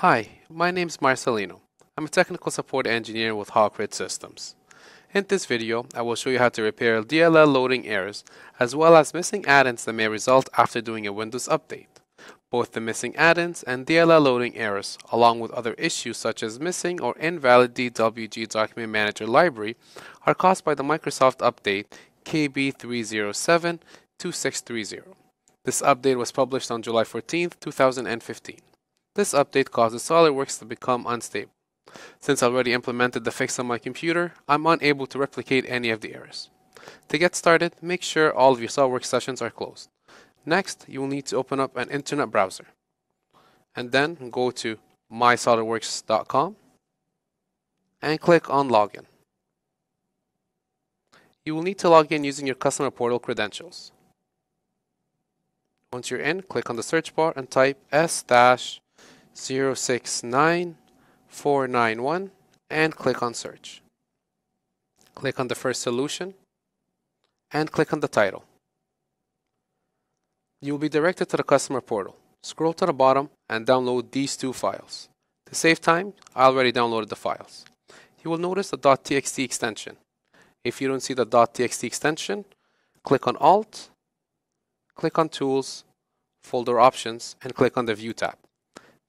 Hi, my name is Marsilino. I'm a technical support engineer with Hawk Ridge Systems. In this video, I will show you how to repair DLL loading errors as well as missing add-ins that may result after doing a Windows update. Both the missing add-ins and DLL loading errors, along with other issues such as missing or invalid DWG Document Manager library, are caused by the Microsoft update KB307-2630. This update was published on July 14, 2015. This update causes SOLIDWORKS to become unstable. Since I already implemented the fix on my computer, I'm unable to replicate any of the errors. To get started, make sure all of your SOLIDWORKS sessions are closed. Next, you will need to open up an internet browser and then go to mysolidworks.com and click on Login. You will need to log in using your customer portal credentials. Once you're in, click on the search bar and type S-069491 and click on search. Click on the first solution and click on the title. You will be directed to the customer portal. Scroll to the bottom and download these two files. To save time, I already downloaded the files. You will notice the .txt extension. If you don't see the .txt extension, click on Alt click on Tools, Folder Options, and click on the View tab.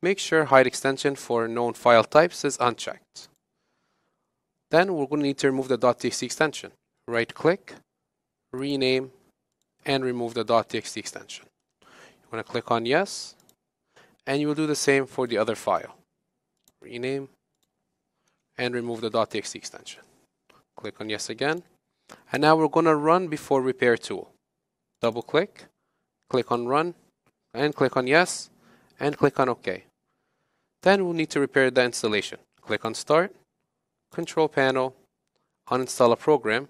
Make sure Hide Extension for known file types is unchecked. Then we're going to need to remove the .txt extension. Right-click, rename, and remove the .txt extension. You want to click on Yes, and you will do the same for the other file. Rename, and remove the .txt extension. Click on Yes again. And now we're going to run before repair tool. Double click, click on Run, and click on Yes, and click on OK. Then we'll need to repair the installation. Click on Start, Control Panel, Uninstall a program,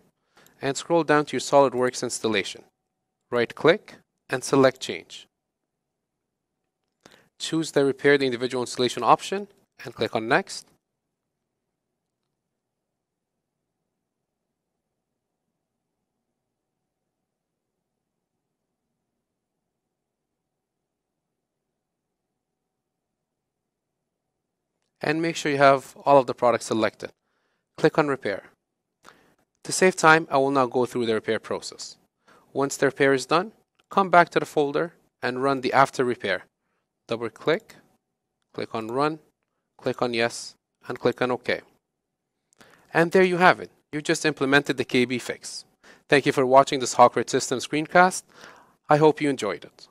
and scroll down to your SOLIDWORKS installation. Right-click and select Change. Choose the Repair the Individual Installation option and click on Next. And make sure you have all of the products selected. Click on Repair. To save time, I will now go through the repair process. Once the repair is done, come back to the folder and run the after repair. Double click, click on Run, click on Yes, and click on OK. And there you have it. You just implemented the KB fix. Thank you for watching this Hawk Ridge System screencast. I hope you enjoyed it.